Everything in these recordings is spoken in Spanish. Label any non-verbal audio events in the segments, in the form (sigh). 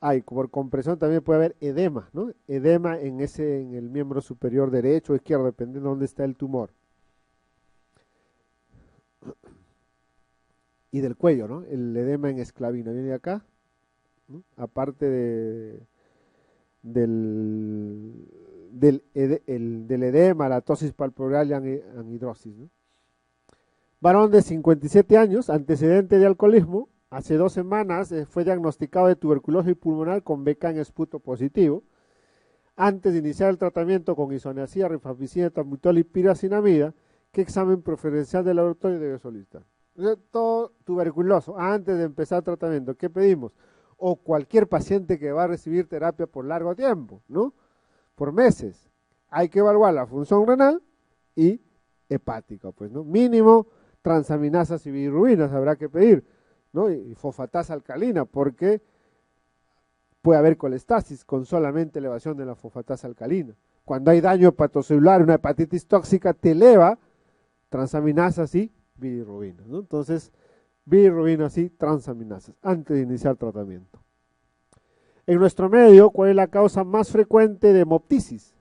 hay, por compresión también puede haber edema, ¿no? Edema en ese, en el miembro superior derecho o izquierdo, dependiendo de dónde está el tumor. (clears throat) Y del cuello, ¿no? El edema en esclavina, viene acá, aparte de, del, del, edema, la tosis palpebral y anhidrosis. Varón de 57 años, antecedente de alcoholismo, hace dos semanas eh, fue diagnosticado de tuberculosis pulmonar con beca en esputo positivo. Antes de iniciar el tratamiento con isoniazida, rifampicina, tamutol y piracinamida, ¿qué examen preferencial del laboratorio debe solicitar? Todo tuberculoso, antes de empezar el tratamiento, ¿qué pedimos? O cualquier paciente que va a recibir terapia por largo tiempo, ¿no? Por meses. Hay que evaluar la función renal y hepática, pues, ¿no? Mínimo transaminasas y bilirrubinas habrá que pedir, ¿no? Y fosfatasa alcalina, porque puede haber colestasis con solamente elevación de la fosfatasa alcalina. Cuando hay daño hepatocelular, una hepatitis tóxica te eleva transaminasas y bilirrubinas, ¿no? Entonces, bilirrubinas y transaminasas antes de iniciar tratamiento. En nuestro medio, ¿cuál es la causa más frecuente de hemoptisis?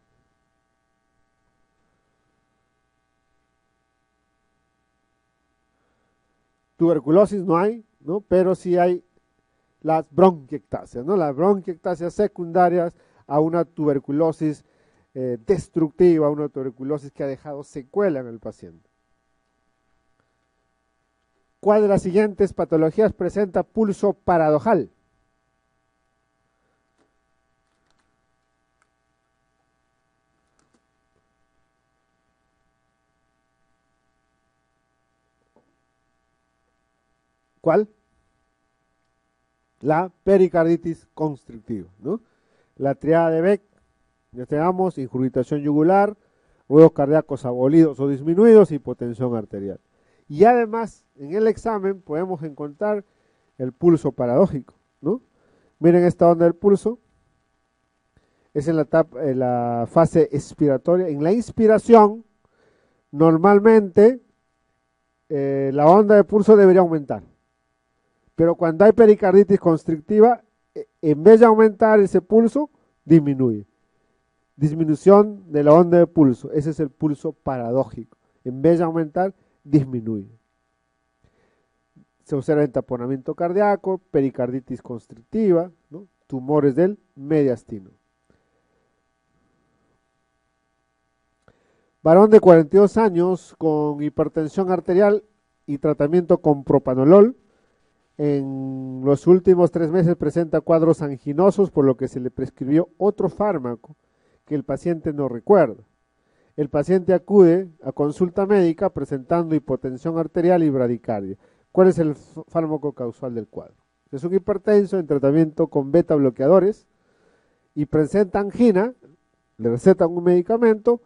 tuberculosis no hay, Pero sí hay las bronquiectasias, ¿no? Las bronquiectasias secundarias a una tuberculosis eh, destructiva, una tuberculosis que ha dejado secuela en el paciente. ¿Cuál de las siguientes patologías presenta pulso paradojal? La pericarditis constrictiva, ¿no? La triada de Beck, ya tenemos injuritación yugular, ruidos cardíacos abolidos o disminuidos, hipotensión arterial. Y además, en el examen podemos encontrar el pulso paradójico. Miren esta onda del pulso. Es en la, la fase expiratoria. En la inspiración, normalmente eh, la onda de pulso debería aumentar. Pero cuando hay pericarditis constrictiva, e, en vez de aumentar ese pulso, disminuye. Disminución de la onda de pulso. Ese es el pulso paradójico. En vez de aumentar, disminuye. Se observa en taponamiento cardíaco, pericarditis constrictiva, tumores del mediastino. Varón de 42 años con hipertensión arterial y tratamiento con propanolol en los últimos tres meses presenta cuadros anginosos, por lo que se le prescribió otro fármaco que el paciente no recuerda. El paciente acude a consulta médica presentando hipotensión arterial y bradicardia. ¿Cuál es el fármaco causal del cuadro? Es un hipertenso en tratamiento con beta bloqueadores y presenta angina, le recetan un medicamento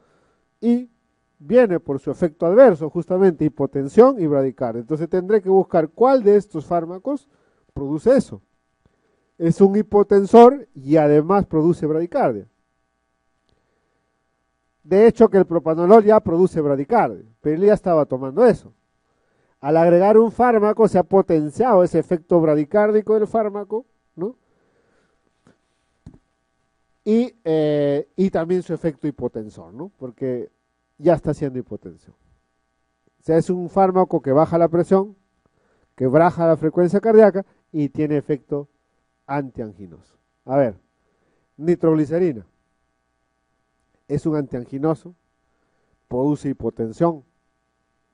y viene por su efecto adverso, justamente hipotensión y bradicardia. Entonces tendré que buscar cuál de estos fármacos produce eso. Es un hipotensor y además produce bradicardia. De hecho que el propanolol ya produce bradicardia, pero él ya estaba tomando eso. Al agregar un fármaco se ha potenciado ese efecto bradicárdico del fármaco, ¿no? Y, eh, y también su efecto hipotensor, ¿no? Porque ya está haciendo hipotensión. O sea, es un fármaco que baja la presión, que baja la frecuencia cardíaca y tiene efecto antianginoso. A ver, nitroglicerina. Es un antianginoso, produce hipotensión,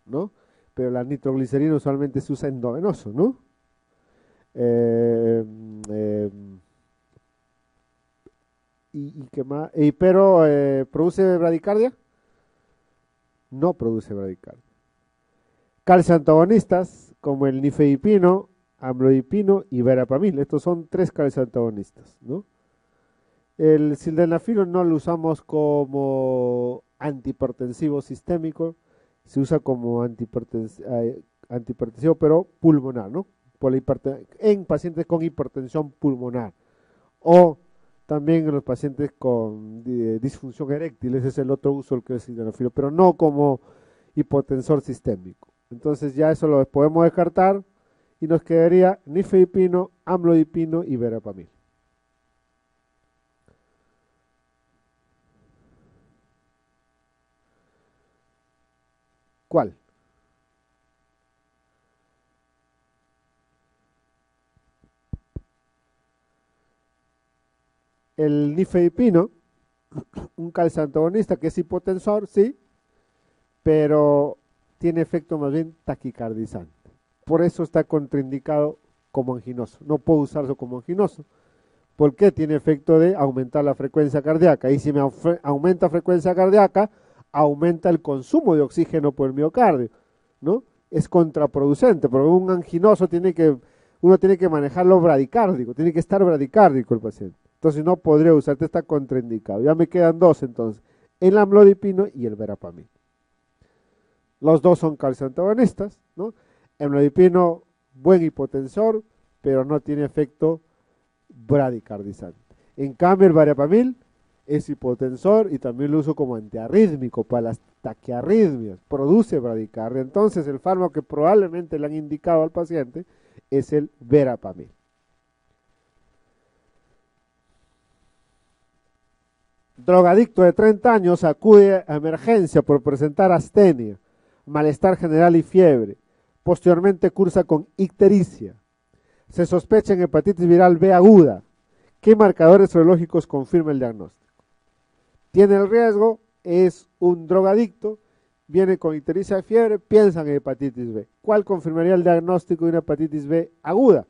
¿no? Pero la nitroglicerina usualmente se usa endovenoso, ¿no? Eh, eh, y, qué más? pero eh, produce bradicardia no produce bradicardia. Calcio antagonistas como el nifedipino, amlodipino y verapamil. Estos son tres calcio antagonistas. ¿no? El sildenafilo no lo usamos como antihipertensivo sistémico, se usa como antihipertensivo, pero pulmonar, ¿no? En pacientes con hipertensión pulmonar o también en los pacientes con eh, disfunción eréctil, ese es el otro uso del clorexidrofilo, pero no como hipotensor sistémico. Entonces ya eso lo podemos descartar y nos quedaría nifedipino, amlodipino y verapamil. ¿Cuál? El nifedipino, un calciantagonista que es hipotensor, sí, pero tiene efecto más bien taquicardizante. Por eso está contraindicado como anginoso. No puedo usarlo como anginoso. ¿Por qué? Tiene efecto de aumentar la frecuencia cardíaca. Y si me aumenta frecuencia cardíaca, aumenta el consumo de oxígeno por el miocardio, ¿no? Es contraproducente, porque un anginoso tiene que, uno tiene que manejarlo bradicárdico, tiene que estar bradicárdico el paciente. Entonces no podría usarte, está contraindicado. Ya me quedan dos entonces, el amlodipino y el verapamil. Los dos son calcioantagonistas, ¿no? El amlodipino, buen hipotensor, pero no tiene efecto bradicardizante. En cambio, el verapamil es hipotensor y también lo uso como antiarrítmico para las taquiarritmias, produce bradicardia. Entonces, el fármaco que probablemente le han indicado al paciente es el verapamil. Drogadicto de 30 años acude a emergencia por presentar astenia, malestar general y fiebre. Posteriormente cursa con ictericia. Se sospecha en hepatitis viral B aguda. ¿Qué marcadores serológicos confirma el diagnóstico? Tiene el riesgo, es un drogadicto, viene con ictericia de fiebre, piensa en hepatitis B. ¿Cuál confirmaría el diagnóstico de una hepatitis B aguda?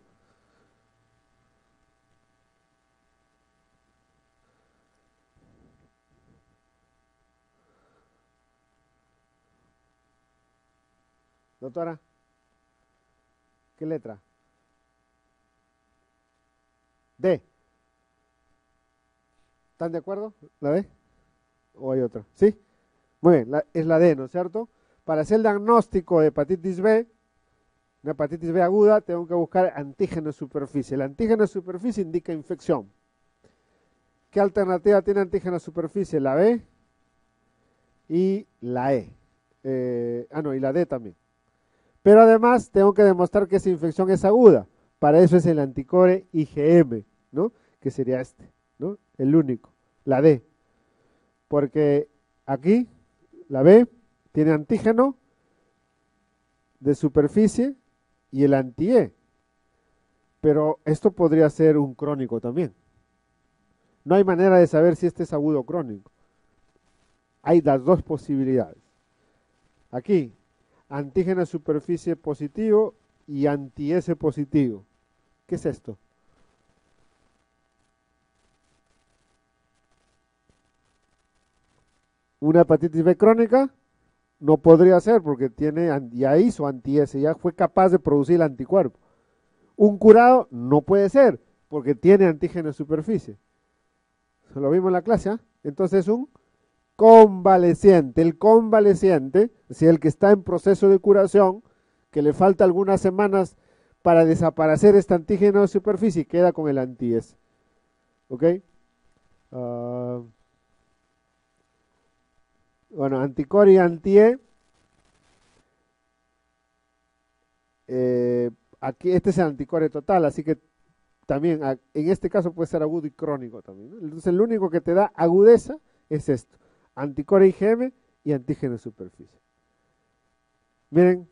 Doctora, ¿qué letra? D. ¿Están de acuerdo? ¿La D? ¿O hay otra? ¿Sí? Muy bien, es la D, ¿no es cierto? Para hacer el diagnóstico de hepatitis B, una hepatitis B aguda, tengo que buscar antígeno de superficie. El antígeno de superficie indica infección. ¿Qué alternativa tiene antígeno de superficie? La B y la E. Eh, ah, no, y la D también. Pero además tengo que demostrar que esa infección es aguda. Para eso es el anticore IgM, ¿no? Que sería este, ¿no? El único, la D. Porque aquí, la B, tiene antígeno de superficie y el anti-E. Pero esto podría ser un crónico también. No hay manera de saber si este es agudo o crónico. Hay las dos posibilidades. Aquí, antígeno superficie positivo y anti-S positivo. ¿Qué es esto? Una hepatitis B crónica no podría ser porque tiene, ya hizo anti-S, ya fue capaz de producir el anticuerpo. Un curado no puede ser porque tiene antígeno superficie. Lo vimos en la clase, ¿ah? Entonces un convaleciente. El convaleciente, es el que está en proceso de curación, que le falta algunas semanas para desaparecer este antígeno de superficie, queda con el anti-S. ¿Ok? Ah, bueno, anticore y anti-E. Eh, aquí este es el anticore total, así que también en este caso puede ser agudo y crónico también. Entonces el único que te da agudeza es esto anticore IgM y antígeno superficie. Miren,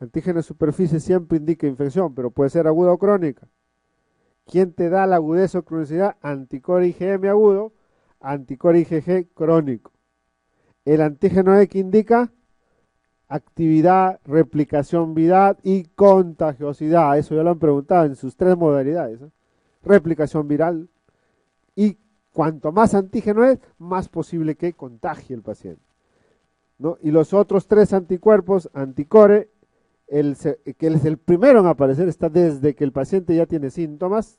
antígeno superficie siempre indica infección, pero puede ser aguda o crónica. ¿Quién te da la agudeza o cronicidad? Anticore IgM agudo, anticore IgG crónico. El antígeno X indica actividad, replicación viral y contagiosidad. Eso ya lo han preguntado en sus tres modalidades. ¿eh? Replicación viral y Cuanto más antígeno es, más posible que contagie el paciente. Y los otros tres anticuerpos, anticore, el, que es el primero en aparecer, está desde que el paciente ya tiene síntomas.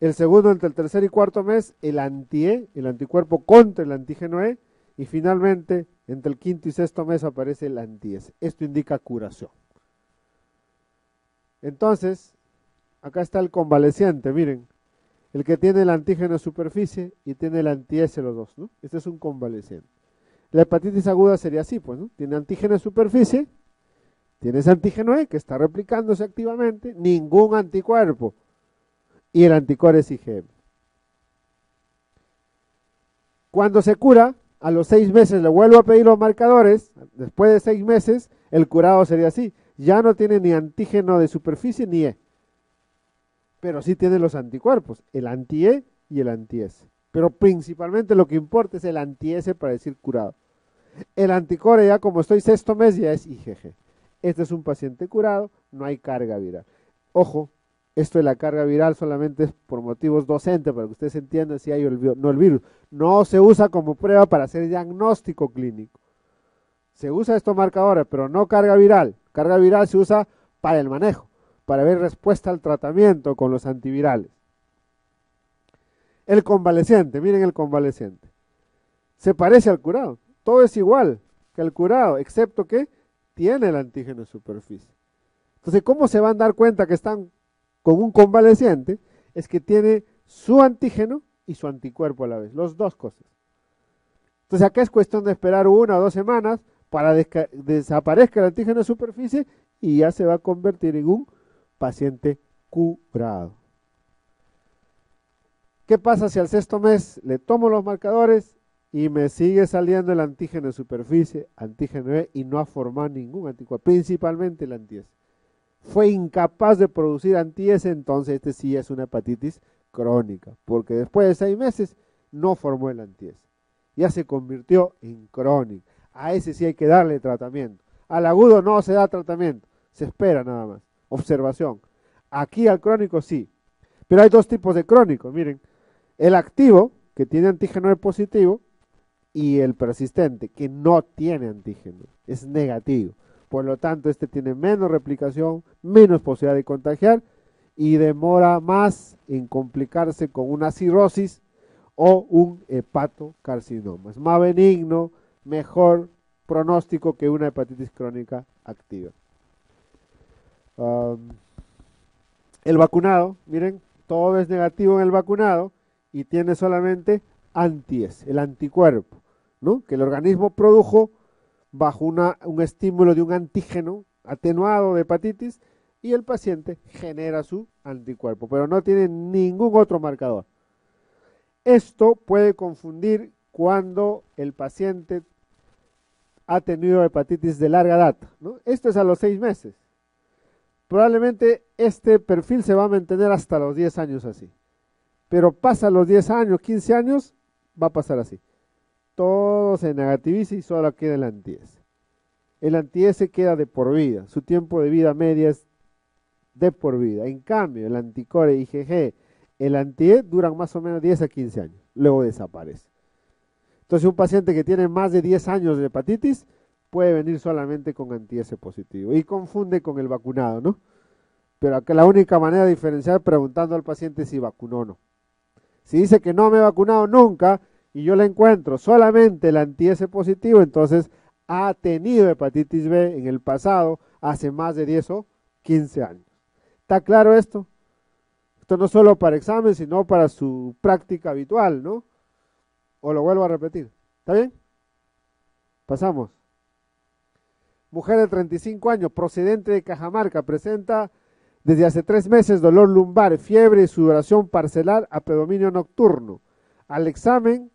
El segundo, entre el tercer y cuarto mes, el anti-E, el anticuerpo contra el antígeno E. Y finalmente, entre el quinto y sexto mes aparece el anti-S. Esto indica curación. Entonces, acá está el convaleciente, miren, el que tiene el antígeno superficie y tiene el anti-S los dos, ¿no? Este es un convaleciente. La hepatitis aguda sería así, pues, ¿no? Tiene antígeno superficie, tiene ese antígeno E que está replicándose activamente, ningún anticuerpo. Y el anticuerpo es IgM. Cuando se cura, a los seis meses le vuelvo a pedir los marcadores, después de seis meses, el curado sería así. Ya no tiene ni antígeno de superficie ni E. Pero sí tiene los anticuerpos, el anti-E y el anti-S. Pero principalmente lo que importa es el anti-S para decir curado. El anticore ya como estoy sexto mes ya es IgG. Este es un paciente curado, no hay carga viral. Ojo, esto de la carga viral solamente es por motivos docentes, para que ustedes entiendan si hay o no el virus. No se usa como prueba para hacer diagnóstico clínico. Se usa estos marcadores, pero no carga viral. Carga viral se usa para el manejo, para ver respuesta al tratamiento con los antivirales. El convaleciente, miren el convaleciente. Se parece al curado. Todo es igual que el curado, excepto que tiene el antígeno en superficie. Entonces, ¿cómo se van a dar cuenta que están con un convaleciente? Es que tiene su antígeno y su anticuerpo a la vez, las dos cosas. Entonces, acá es cuestión de esperar una o dos semanas para que desaparezca el antígeno en superficie y ya se va a convertir en un paciente curado. ¿Qué pasa si al sexto mes le tomo los marcadores y me sigue saliendo el antígeno de superficie, antígeno E, y no ha formado ningún anticuerpo, principalmente el anti Fue incapaz de producir anti entonces este sí es una hepatitis crónica, porque después de seis meses no formó el anti Ya se convirtió en crónica. A ese sí hay que darle tratamiento. Al agudo no se da tratamiento, se espera nada más. Observación. Aquí al crónico sí. Pero hay dos tipos de crónicos, miren. El activo, que tiene antígeno E positivo, y el persistente, que no tiene antígeno, es negativo. Por lo tanto, este tiene menos replicación, menos posibilidad de contagiar y demora más en complicarse con una cirrosis o un hepatocarcinoma. Es más benigno, mejor pronóstico que una hepatitis crónica activa. El vacunado, miren, todo es negativo en el vacunado y tiene solamente anties, el anticuerpo que el organismo produjo bajo un estímulo de un antígeno atenuado de hepatitis y el paciente genera su anticuerpo, pero no tiene ningún otro marcador. Esto puede confundir cuando el paciente ha tenido hepatitis de larga data. Esto es a los seis meses. Probablemente este perfil se va a mantener hasta los 10 años así. Pero pasa los 10 años, 15 años, va a pasar así todo se negativiza y solo queda el anti-S. El anti-S queda de por vida, su tiempo de vida media es de por vida. En cambio, el anticore IgG, el anti-E duran más o menos 10 a 15 años, luego desaparece. Entonces, un paciente que tiene más de 10 años de hepatitis puede venir solamente con anti-S positivo y confunde con el vacunado, ¿no? Pero acá la única manera de diferenciar es preguntando al paciente si vacunó o no. Si dice que no me he vacunado nunca, y yo le encuentro solamente el anti-S positivo, entonces ha tenido hepatitis B en el pasado hace más de 10 o 15 años. ¿Está claro esto? Esto no solo para examen, sino para su práctica habitual, ¿no? O lo vuelvo a repetir. ¿Está bien? Pasamos. Mujer de 35 años, procedente de Cajamarca, presenta desde hace tres meses dolor lumbar, fiebre y sudoración parcelar a predominio nocturno. Al examen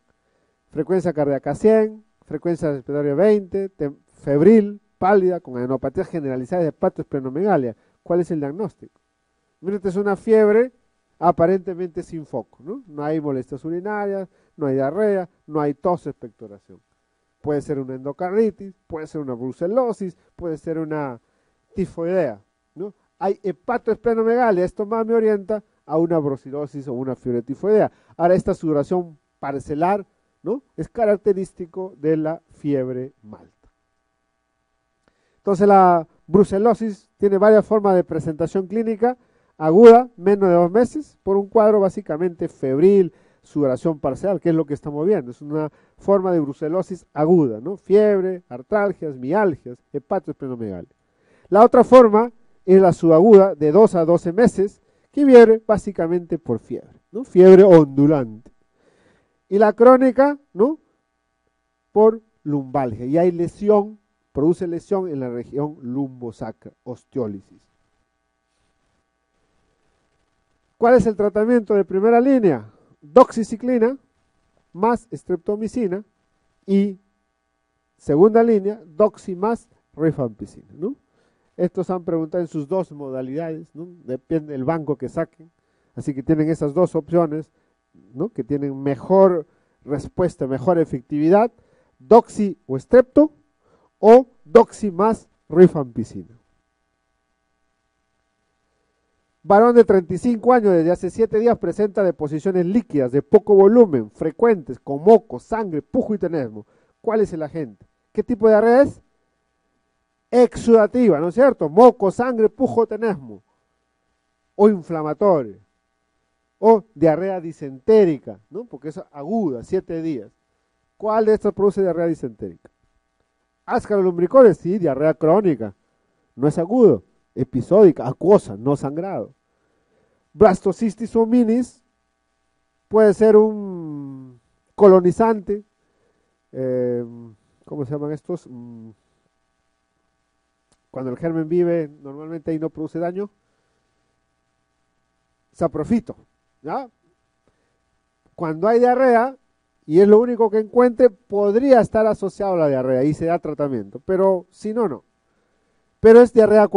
frecuencia cardíaca 100, frecuencia respiratoria 20, febril, pálida, con adenopatía generalizada de hepatoesplenomegalia. ¿Cuál es el diagnóstico? Miren, es una fiebre aparentemente sin foco, ¿no? No hay molestias urinarias, no hay diarrea, no hay tos, expectoración. Puede ser una endocarditis, puede ser una brucelosis, puede ser una tifoidea, ¿no? Hay hepatoesplenomegalia, esto más me orienta a una brucelosis o una fiebre tifoidea. Ahora, esta sudoración parcelar es característico de la fiebre malta. Entonces la brucelosis tiene varias formas de presentación clínica, aguda, menos de dos meses, por un cuadro básicamente febril, sudoración parcial, que es lo que estamos viendo. Es una forma de brucelosis aguda, ¿no? Fiebre, artralgias, mialgias, hepatoesplenomegalia. La otra forma es la subaguda de 2 a 12 meses, que viene básicamente por fiebre, ¿no? Fiebre ondulante. Y la crónica, ¿no? Por lumbalgia. Y hay lesión, produce lesión en la región lumbosacra, osteólisis. ¿Cuál es el tratamiento de primera línea? Doxiciclina más streptomicina Y segunda línea, doxy más rifampicina. ¿no? Estos han preguntado en sus dos modalidades, ¿no? depende del banco que saquen. Así que tienen esas dos opciones, ¿no? que tienen mejor respuesta, mejor efectividad, doxy o estrepto o doxy más rifampicina. Varón de 35 años desde hace 7 días presenta deposiciones líquidas de poco volumen, frecuentes, con moco, sangre, pujo y tenesmo. ¿Cuál es el agente? ¿Qué tipo de diarrea es? Exudativa, ¿no es cierto? Moco, sangre, pujo, tenesmo. O inflamatoria. O diarrea disentérica, ¿no? Porque es aguda, 7 días. ¿Cuál de estas produce diarrea disentérica? Áscaro lumbricoles, sí, diarrea crónica. No es agudo, episódica, acuosa, no sangrado. Blastocystis hominis puede ser un colonizante, eh, ¿cómo se llaman estos? Mm, cuando el germen vive, normalmente ahí no produce daño. Saprofito, ¿ya? Cuando hay diarrea, y es lo único que encuentre, podría estar asociado a la diarrea y se da tratamiento, pero si no, no. Pero es diarrea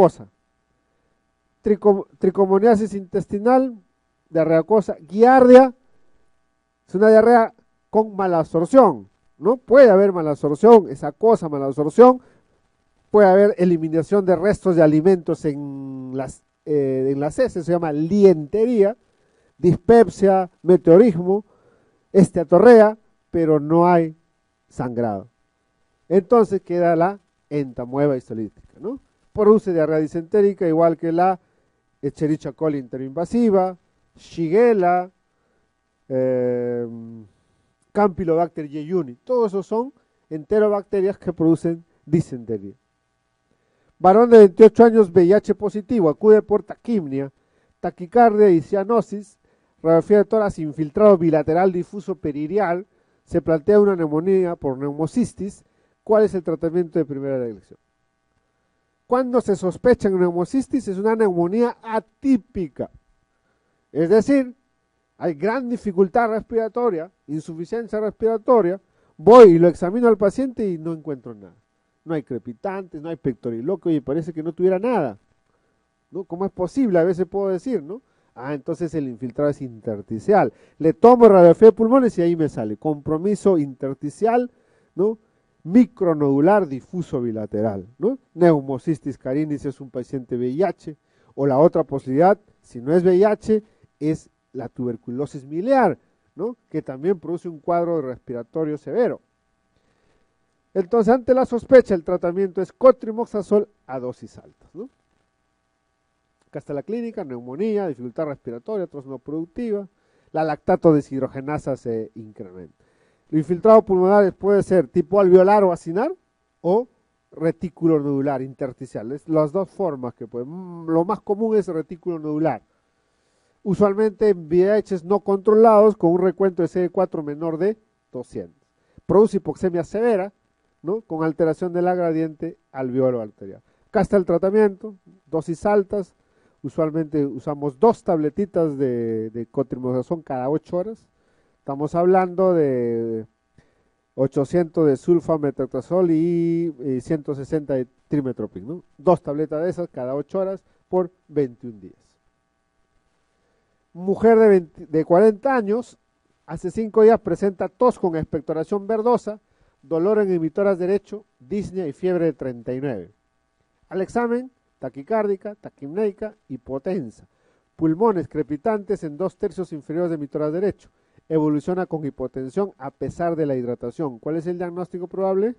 tricomoniasis intestinal, diarrea acuosa, giardia, es una diarrea con mala absorción, ¿no? Puede haber mala absorción, esa cosa mala absorción, puede haber eliminación de restos de alimentos en las, eh, en las heces, se llama lientería, dispepsia, meteorismo, esteatorrea, pero no hay sangrado. Entonces queda la entamueva histolítica, ¿no? Produce diarrea disentérica igual que la Echerichia coli interinvasiva, Shigella, eh, Campylobacter jejuni. Todos esos son enterobacterias que producen disentería. Varón de 28 años, VIH positivo, acude por taquimnia, taquicardia y cianosis, radiografía de tórax infiltrado bilateral difuso peririal, se plantea una neumonía por neumocistis. ¿Cuál es el tratamiento de primera elección? Cuando se sospecha neumocistis es una neumonía atípica. Es decir, hay gran dificultad respiratoria, insuficiencia respiratoria, voy y lo examino al paciente y no encuentro nada. No hay crepitantes, no hay pectoriloquio y parece que no tuviera nada. ¿No? ¿Cómo es posible? A veces puedo decir, ¿no? Ah, entonces el infiltrado es intersticial. Le tomo radiografía de pulmones y ahí me sale compromiso intersticial, ¿no? Micronodular difuso bilateral. ¿no? Neumocistis carinis es un paciente VIH. O la otra posibilidad, si no es VIH, es la tuberculosis miliar, ¿no? que también produce un cuadro respiratorio severo. Entonces, ante la sospecha, el tratamiento es cotrimoxazol a dosis altas. Acá está la clínica, neumonía, dificultad respiratoria, tos no productiva, la lactato deshidrogenasa se incrementa. Lo infiltrado pulmonar puede ser tipo alveolar o acinar o retículo nodular intersticial. Es las dos formas que pueden. Mm, lo más común es retículo nodular. Usualmente en VIH no controlados con un recuento de CD4 menor de 200. Produce hipoxemia severa, ¿no? con alteración de la gradiente alveolo arterial. Acá está el tratamiento, dosis altas. Usualmente usamos dos tabletitas de, de cada 8 horas Estamos hablando de 800 de sulfametronidazol y, 160 de trimetropin, ¿no? Dos tabletas de esas cada 8 horas por 21 días. Mujer de, de 40 años, hace 5 días presenta tos con expectoración verdosa, dolor en emitoras derecho, disnea y fiebre de 39. Al examen, taquicárdica, taquimneica, hipotensa, pulmones crepitantes en dos tercios inferiores de emitoras derecho, evoluciona con hipotensión a pesar de la hidratación. ¿Cuál es el diagnóstico probable?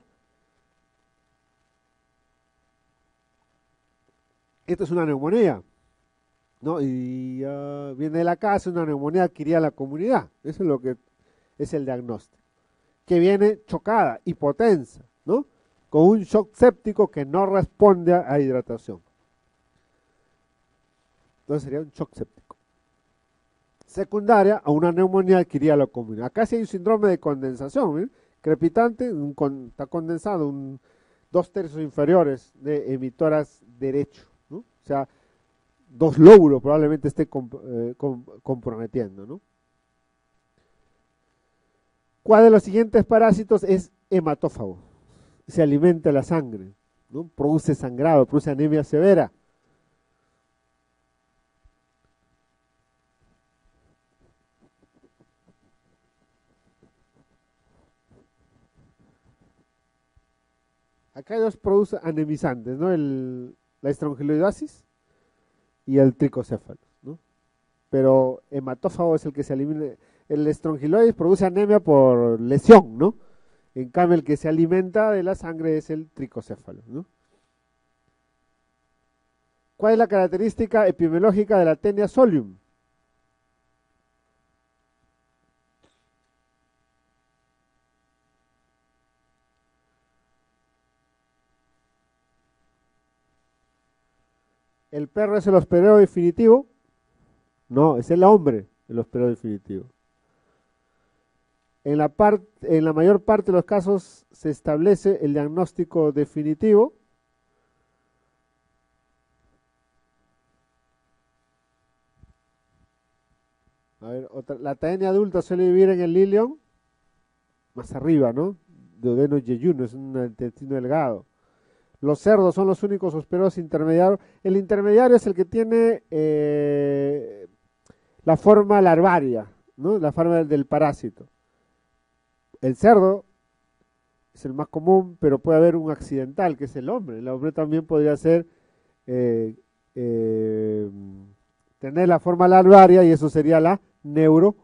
Esto es una neumonía. ¿no? Y viene de la casa, una neumonía adquirida en la comunidad. Eso es lo que es el diagnóstico. Que viene chocada, hipotensa, ¿no? Con un shock séptico que no responde a hidratación. Entonces sería un shock séptico secundaria a una neumonía adquirida la comunidad. Acá sí hay un síndrome de condensación, crepitante, está condensado, un, dos tercios inferiores de emitoras derecho, o sea, dos lóbulos probablemente esté eh, comprometiendo. ¿no? ¿Cuál de los siguientes parásitos es hematófago, se alimenta la sangre, ¿no? produce sangrado, produce anemia severa. Acá hay dos produce anemizantes, ¿no? El, la estrongiloidosis y el tricocéfalo, ¿no? Pero hematófago es el que se alimenta. El estrongiloides produce anemia por lesión, ¿no? En cambio, el que se alimenta de la sangre es el tricocéfalo, ¿no? ¿Cuál es la característica epidemiológica de la tenia solium? ¿El perro es el hospedero definitivo? No, es el hombre el hospedero definitivo. En la, mayor parte de los casos se establece el diagnóstico definitivo. A ver, otra, la taenia adulta suele vivir en el lilion, más arriba, ¿no? Duodeno yeyuno, es un intestino delgado. Los cerdos son los únicos hosperos intermediarios. El intermediario es el que tiene eh, la forma larvaria, ¿no? la forma del parásito. El cerdo es el más común, pero puede haber un accidental, que es el hombre. El hombre también podría ser eh, eh, tener la forma larvaria y eso sería la neuro,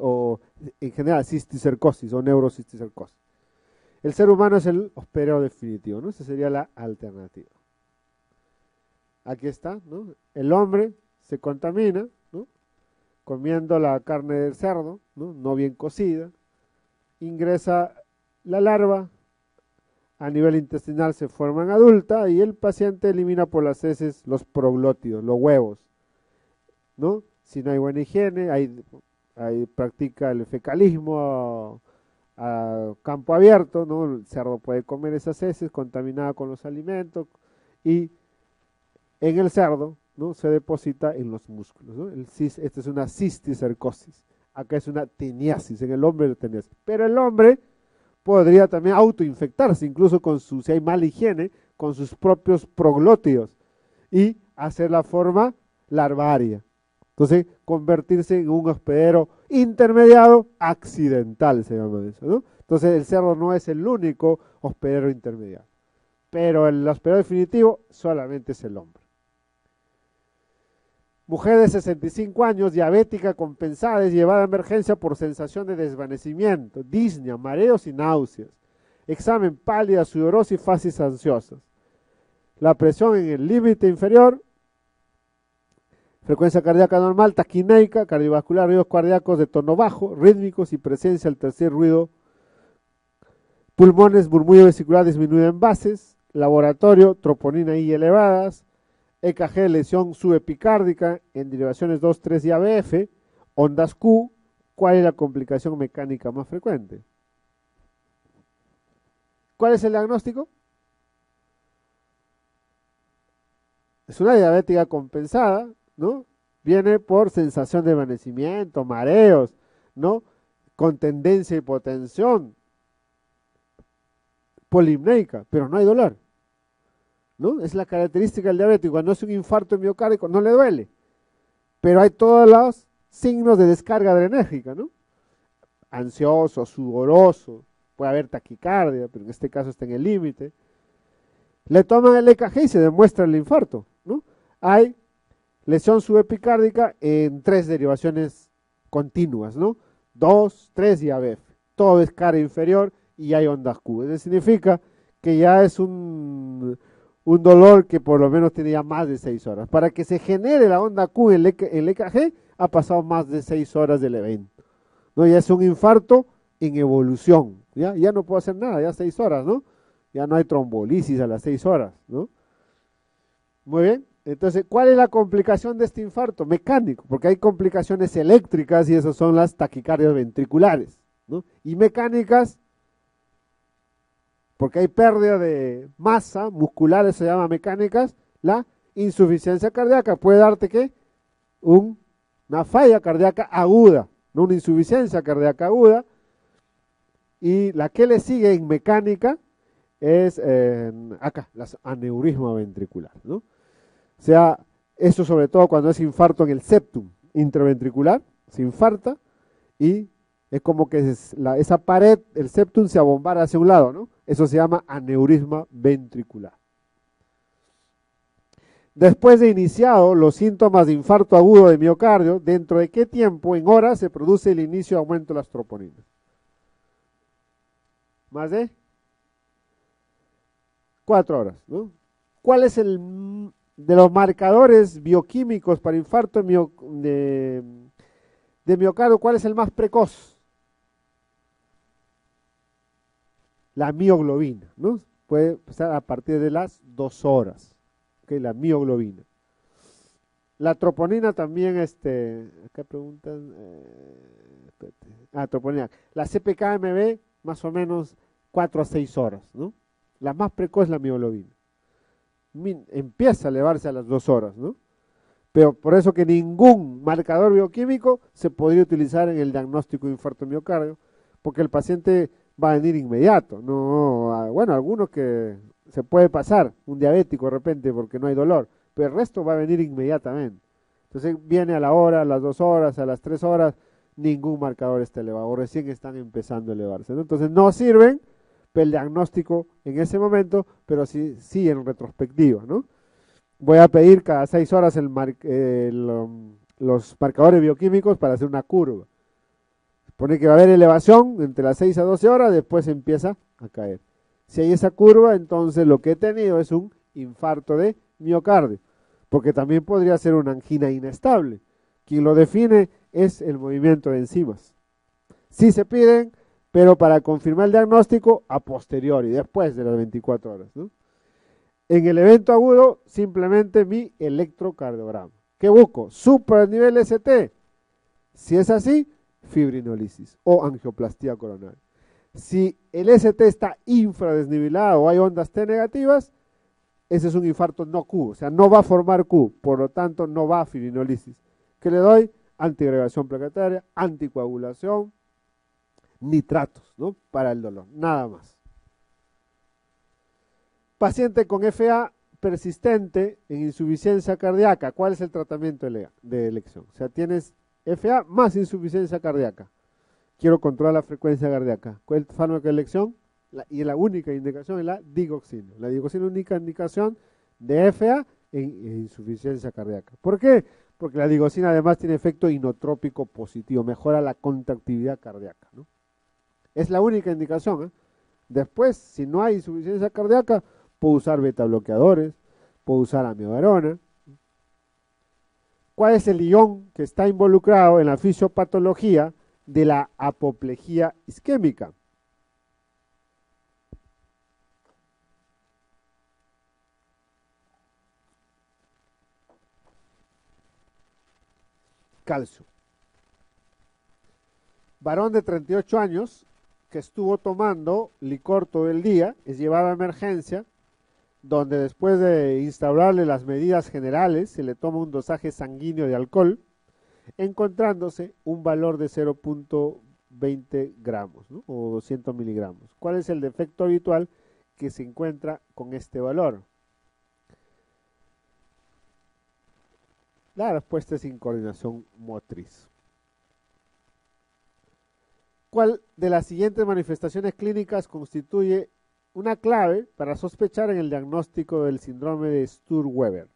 o en general cisticercosis o neurocisticercosis. El ser humano es el hospedero definitivo, ¿no? Esa sería la alternativa. Aquí está, ¿no? El hombre se contamina, ¿no? Comiendo la carne del cerdo, ¿no? Bien cocida. Ingresa la larva, a nivel intestinal se forma en adulta y el paciente elimina por las heces los proglótidos, los huevos, ¿no? Si no hay buena higiene, ahí, ahí practica el fecalismo a campo abierto, ¿no? El cerdo puede comer esas heces contaminadas con los alimentos y en el cerdo, ¿no? Se deposita en los músculos, ¿no? Esta es una cisticercosis. Acá es una teniasis, en el hombre teniasis. Pero el hombre podría también autoinfectarse, incluso con su, si hay mala higiene, con sus propios proglótidos y hacer la forma larvaria. Entonces, convertirse en un hospedero intermediado accidental, se llama eso. Entonces, el cerdo no es el único hospedero intermediario. Pero el hospedero definitivo solamente es el hombre. Mujer de 65 años, diabética compensada, es llevada a emergencia por sensación de desvanecimiento, disnea, mareos y náuseas. Examen pálida, sudorosa y fases ansiosas. La presión en el límite inferior Frecuencia cardíaca normal, taquineica, cardiovascular, ruidos cardíacos de tono bajo, rítmicos y presencia del tercer ruido. Pulmones, murmullo vesicular disminuido en bases. Laboratorio, troponina I elevadas. EKG, lesión subepicárdica en derivaciones 2, 3 y ABF. Ondas Q. ¿Cuál es la complicación mecánica más frecuente? ¿Cuál es el diagnóstico? Es una diabética compensada, ¿no? Viene por sensación de envanecimiento, mareos, ¿no? Con tendencia a hipotensión, polimneica, pero no hay dolor, ¿no? Es la característica del diabético. Cuando es un infarto miocárdico, no le duele, pero hay todos los signos de descarga adrenérgica, ¿no? Ansioso, sudoroso, puede haber taquicardia, pero en este caso está en el límite. Le toman el EKG y se demuestra el infarto, ¿no? Hay lesión subepicárdica en tres derivaciones continuas, ¿no? Dos, tres y ABF. Todo es cara inferior y hay ondas Q. Eso significa que ya es un, un dolor que por lo menos tiene ya más de seis horas. Para que se genere la onda Q en el, EKG, e ha pasado más de seis horas del evento. ¿no? Ya es un infarto en evolución. ¿ya? ya no puedo hacer nada, ya seis horas, ¿no? Ya no hay trombolisis a las seis horas, ¿no? Muy bien. Entonces, ¿cuál es la complicación de este infarto? Mecánico, porque hay complicaciones eléctricas y esas son las taquicardias ventriculares, ¿no? Y mecánicas, porque hay pérdida de masa muscular, se llama mecánicas, la insuficiencia cardíaca puede darte qué? una falla cardíaca aguda, no una insuficiencia cardíaca aguda, Y la que le sigue en mecánica es acá, las aneurisma ventricular. ¿no? Sea, eso sobre todo cuando es infarto en el septum intraventricular, se infarta y es como que esa pared, el septum se abombara hacia un lado, ¿no? Eso se llama aneurisma ventricular. Después de iniciado los síntomas de infarto agudo de miocardio, ¿dentro de qué tiempo, en horas, se produce el inicio de aumento de las troponinas? ¿Más de? Cuatro horas, ¿no? ¿Cuál es el de los marcadores bioquímicos para infarto de, de miocardio? ¿Cuál es el más precoz? La mioglobina, ¿no? Puede empezar a partir de las dos horas que la mioglobina. La troponina también, este, acá preguntan, eh, ah, troponina. La CPKMB, más o menos 4 a 6 horas, ¿no? La más precoz es la mioglobina. Empieza a elevarse a las 2 horas, ¿no? Pero por eso que ningún marcador bioquímico se podría utilizar en el diagnóstico de infarto miocardio, porque el paciente va a venir inmediato. No, ah, bueno, algunos que se puede pasar un diabético de repente porque no hay dolor, pero el resto va a venir inmediatamente. Entonces viene a la hora, a las dos horas, a las tres horas, ningún marcador está elevado, o recién están empezando a elevarse. Entonces no sirven el diagnóstico en ese momento, pero sí, sí en retrospectiva. ¿no? Voy a pedir cada seis horas um, los marcadores bioquímicos para hacer una curva. Pone que va a haber elevación entre las 6 a 12 horas, después empieza a caer. Si hay esa curva, entonces lo que he tenido es un infarto de miocardio, porque también podría ser una angina inestable. Quien lo define es el movimiento de enzimas. Sí se piden, pero para confirmar el diagnóstico a posteriori, después de las 24 horas. En el evento agudo, simplemente mi electrocardiograma. ¿Qué busco? Super nivel ST. Si es así, fibrinolisis o angioplastía coronaria. Si el ST está infradesnivelado o hay ondas T negativas, ese es un infarto no Q, o sea, no va a formar Q, por lo tanto no va a fibrinolisis. ¿Qué le doy? Antiagregación plaquetaria, anticoagulación, nitratos, ¿no? Para el dolor, nada más. Paciente con FA persistente en insuficiencia cardíaca, ¿cuál es el tratamiento de elección? O sea, tienes FA más insuficiencia cardíaca quiero controlar la frecuencia cardíaca. ¿Cuál es el fármaco de elección? y la única indicación es la digoxina. La digoxina es la única indicación de FA en, insuficiencia cardíaca. ¿Por qué? Porque la digoxina además tiene efecto inotrópico positivo, mejora la contractividad cardíaca. Es la única indicación. ¿eh? Después, si no hay insuficiencia cardíaca, puedo usar beta bloqueadores, puedo usar amiodarona. ¿Cuál es el ion que está involucrado en la fisiopatología de la apoplejía isquémica. Calcio. Varón de 38 años que estuvo tomando licor todo el día, es llevado a emergencia, donde después de instaurarle las medidas generales se le toma un dosaje sanguíneo de alcohol encontrándose un valor de 0.20 gramos o 200 miligramos. ¿Cuál es el defecto habitual que se encuentra con este valor? La respuesta es incoordinación motriz. ¿Cuál de las siguientes manifestaciones clínicas constituye una clave para sospechar en el diagnóstico del síndrome de Sturr-Weber?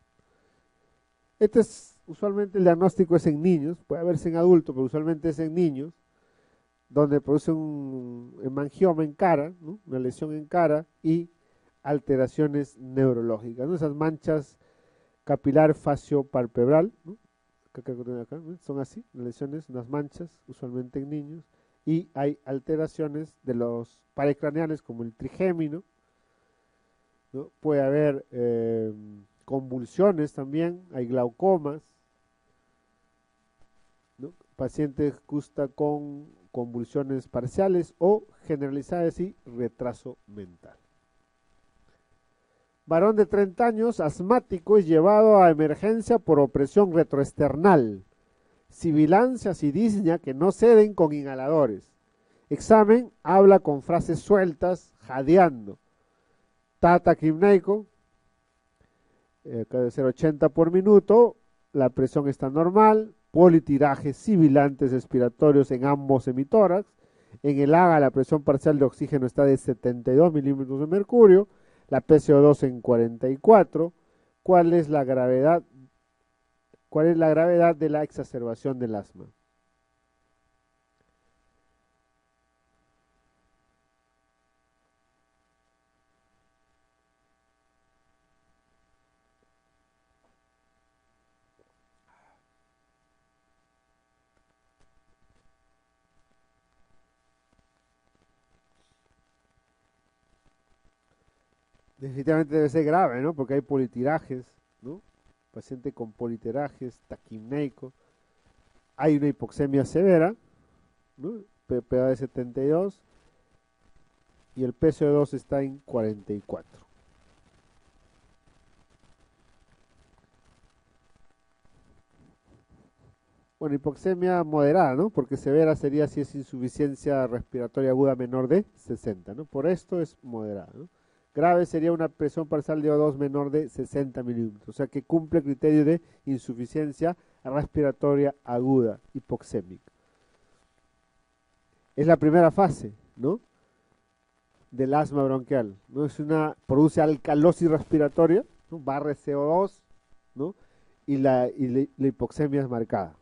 Este es usualmente el diagnóstico es en niños, puede haberse en adultos, pero usualmente es en niños, donde produce un hemangioma en cara, una lesión en cara y alteraciones neurológicas, esas manchas capilar faciopalpebral, ¿no? son así, lesiones, unas manchas, usualmente en niños, y hay alteraciones de los parecraneales como el trigémino, puede haber eh, convulsiones también, hay glaucomas, paciente gusta con convulsiones parciales o generalizadas y retraso mental. Varón de 30 años, asmático, es llevado a emergencia por opresión retroesternal, sibilancias y disnea que no ceden con inhaladores. Examen, habla con frases sueltas, jadeando. Tata Kimneiko, eh, debe ser 80 por minuto, la presión está normal, politirajes sibilantes expiratorios en ambos hemitórax. En el AGA la presión parcial de oxígeno está de 72 milímetros de mercurio, la PCO2 en 44. ¿Cuál es la gravedad? ¿Cuál es la gravedad de la exacerbación del asma? definitivamente debe ser grave, ¿no? Porque hay politirajes, ¿no? Paciente con politirajes, taquimneico. Hay una hipoxemia severa, ¿no? PPA de 72 y el PCO2 está en 44. Bueno, hipoxemia moderada, ¿no? Porque severa sería si es insuficiencia respiratoria aguda menor de 60, ¿no? Por esto es moderada, ¿no? Grave sería una presión parcial de O2 menor de 60 milímetros, o sea que cumple el criterio de insuficiencia respiratoria aguda, hipoxémica. Es la primera fase, ¿no? Del asma bronquial, ¿no? Es una, produce alcalosis respiratoria, ¿no? barre CO2, ¿no? Y la, la hipoxemia es marcada.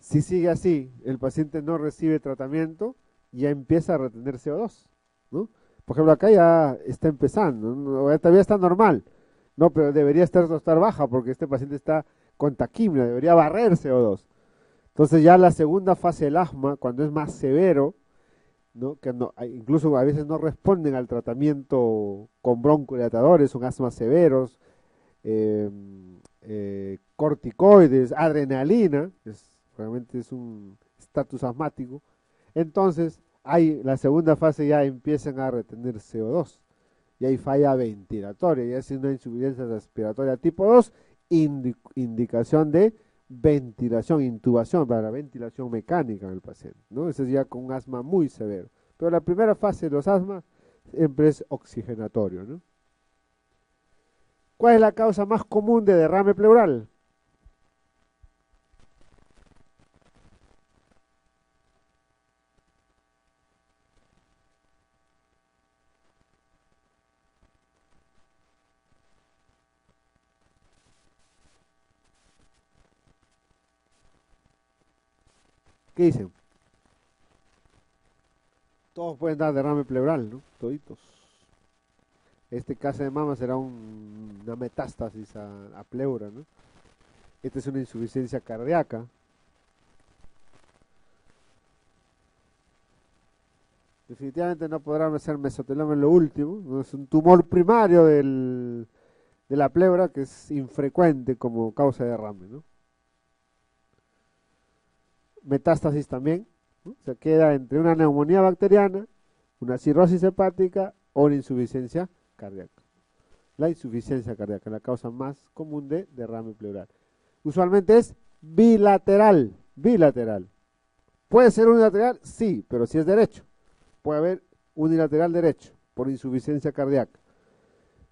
Si sigue así, el paciente no recibe tratamiento, ya empieza a retener CO2, ¿no? Por ejemplo, acá ya está empezando, todavía está normal, no, pero debería estar, estar baja porque este paciente está con taquimia, debería barrerse o dos. Entonces ya la segunda fase del asma, cuando es más severo, ¿no? que no, incluso a veces no responden al tratamiento con broncodilatadores, son asmas severos, em, eh, corticoides, adrenalina, es, realmente es un estatus asmático. Entonces, hay, la segunda fase ya empiezan a retener CO2 y hay falla ventilatoria, ya es una insuficiencia respiratoria tipo 2, indicación de ventilación, intubación para la ventilación mecánica en el paciente, ¿no? Ese es ya con un asma muy severo. Pero la primera fase de los asmas siempre es oxigenatorio, ¿no? ¿Cuál es la causa más común de derrame pleural? ¿Qué dicen? Todos pueden dar derrame pleural, ¿no? Toditos. Este caso de mama será una metástasis a, pleura, ¿no? Esta es una insuficiencia cardíaca. Definitivamente no podrá ser mesoteloma en lo último. ¿no? Es un tumor primario del, de la pleura que es infrecuente como causa de derrame, ¿no? Metástasis también, se queda entre una neumonía bacteriana, una cirrosis hepática o una insuficiencia cardíaca. La insuficiencia cardíaca, la causa más común de derrame pleural. Usualmente es bilateral, bilateral. ¿Puede ser unilateral? Sí, pero si es derecho. Puede haber unilateral derecho por insuficiencia cardíaca.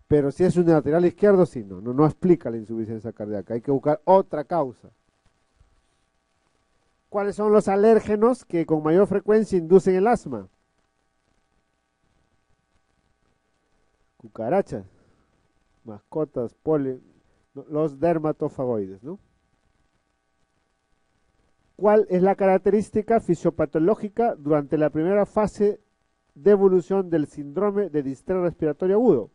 Pero si es unilateral izquierdo, sí, no, no, no explica la insuficiencia cardíaca. Hay que buscar otra causa. ¿Cuáles son los alérgenos que con mayor frecuencia inducen el asma? Cucarachas, mascotas, polen, los dermatofagoides. ¿Cuál es la característica fisiopatológica durante la primera fase de evolución del síndrome de distrés respiratorio agudo?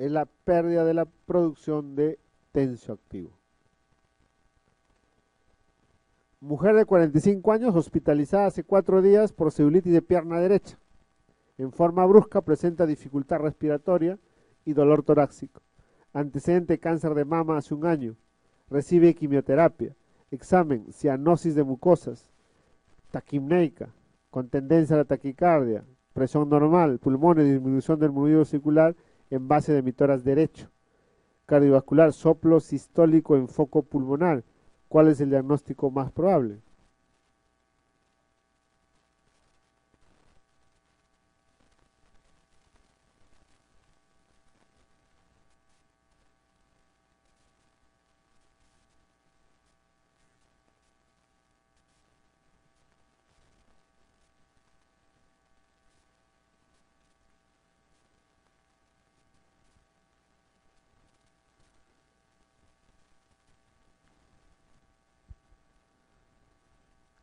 Es la pérdida de la producción de tensioactivo. Mujer de 45 años hospitalizada hace cuatro días por celulitis de pierna derecha. En forma brusca presenta dificultad respiratoria y dolor torácico. Antecedente cáncer de mama hace un año. Recibe quimioterapia. Examen, cianosis de mucosas. taquimneica, con tendencia a la taquicardia, presión normal, pulmones, disminución del movimiento circular en base de emitoras derecho. Cardiovascular, soplo sistólico en foco pulmonar. ¿Cuál es el diagnóstico más probable?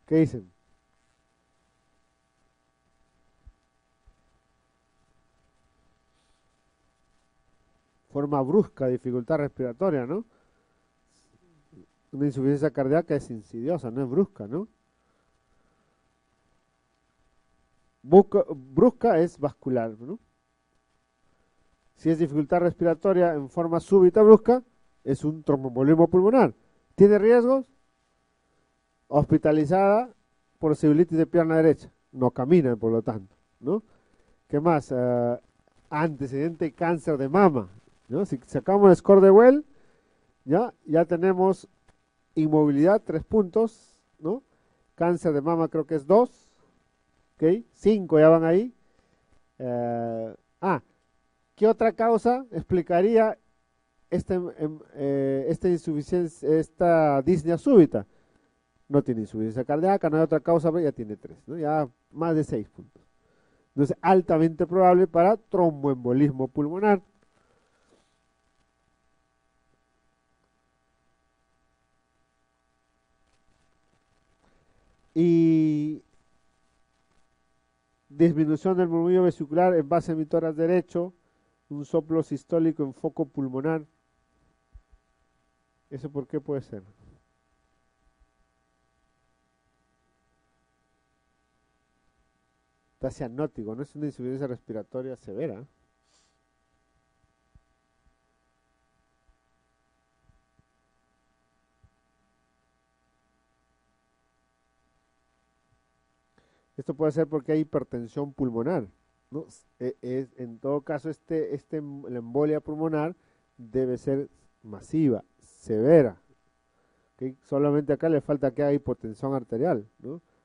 ¿Qué dicen? Forma brusca, dificultad respiratoria, ¿no? Una insuficiencia cardíaca es insidiosa, no es brusca, ¿no? brusca es vascular, ¿no? Si es dificultad respiratoria en forma súbita brusca, es un tromboembolismo pulmonar. ¿Tiene riesgos? Hospitalizada por celulitis de pierna derecha. No camina, por lo tanto. ¿no? ¿Qué más? Uh, antecedente cáncer de mama. ¿no? Si sacamos el score de Well, ya, ya tenemos inmovilidad, tres puntos. ¿no? Cáncer de mama creo que es dos. ¿ok? Cinco ya van ahí. Uh, ah, ¿qué otra causa explicaría este, em, eh, esta insuficiencia, esta disnea súbita? No tiene insuficiencia cardíaca, no hay otra causa, ya tiene tres, ¿no? ya más de seis puntos. Entonces, altamente probable para tromboembolismo pulmonar. Y disminución del movimiento vesicular en base emitoras derecho, un soplo sistólico en foco pulmonar. ¿Eso por qué puede ser? Está cianótico, no es una insuficiencia respiratoria severa. Esto puede ser porque hay hipertensión pulmonar. E, en todo caso, este, este, la embolia pulmonar debe ser masiva, severa. Solamente acá le falta que haya hipotensión arterial,